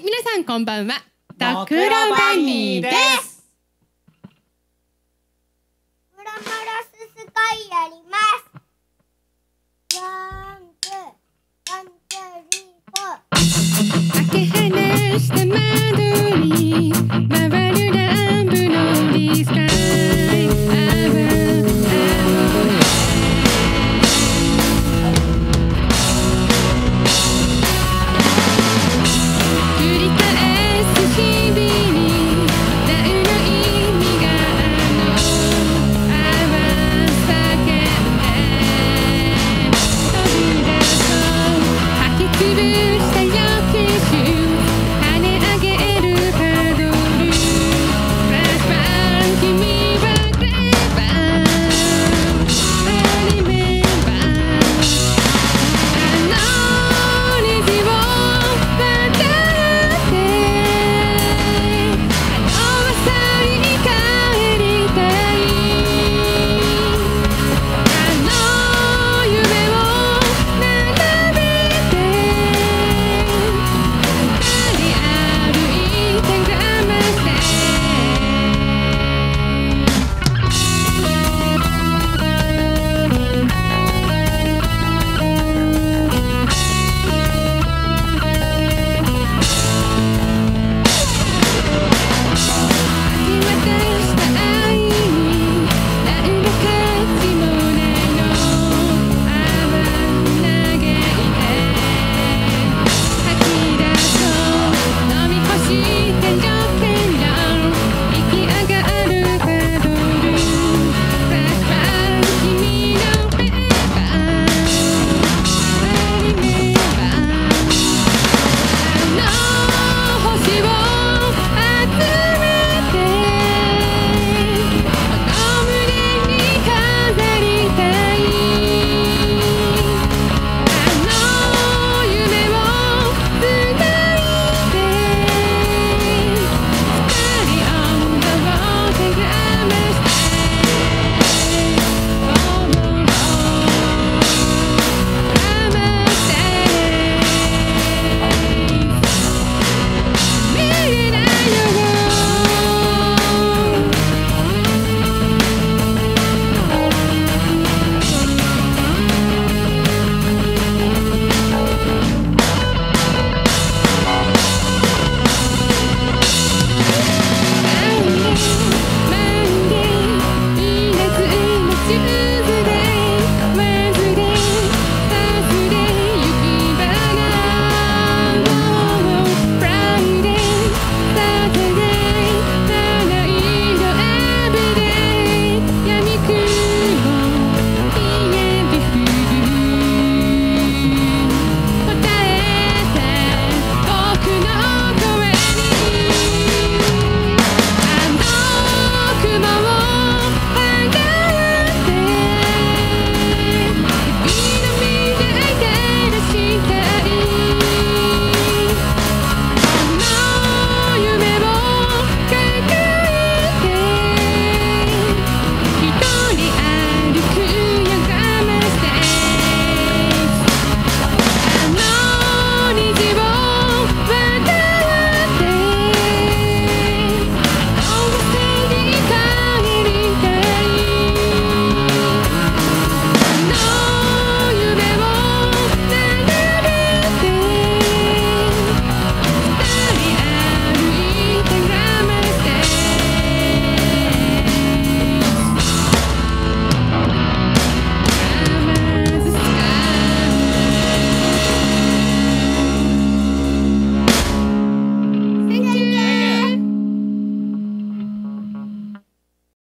皆さんこんばんは。タクロバニーです。